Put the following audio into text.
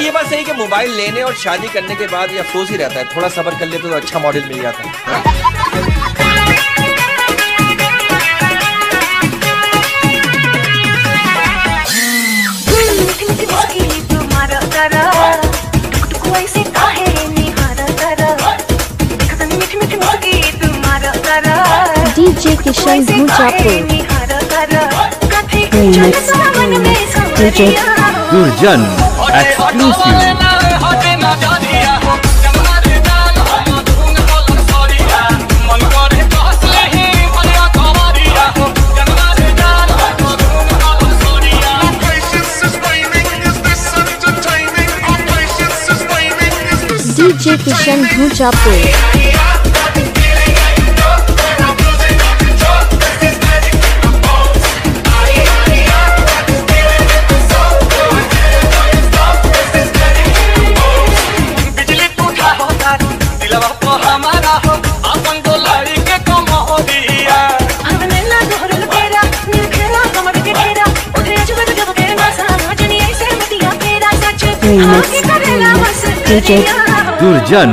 ये बात सही कि मोबाइल लेने और शादी करने के बाद ये अफसोस ही रहता है। थोड़ा सबर कर लेते तो अच्छा मॉडल मिल जाता। है मीठी मीठी मुस्की तुम्हारा तारा तारा DJ Kishan exclusive. Is दिलवा को हमारा हो अपन तो के कम हमने ना दोहरल तेरा नील खेला कमर के घेरा उठे जुगत जब के नसा जनी ऐसे मतिया तेरा सच आगे करेला बस DJ Gurjan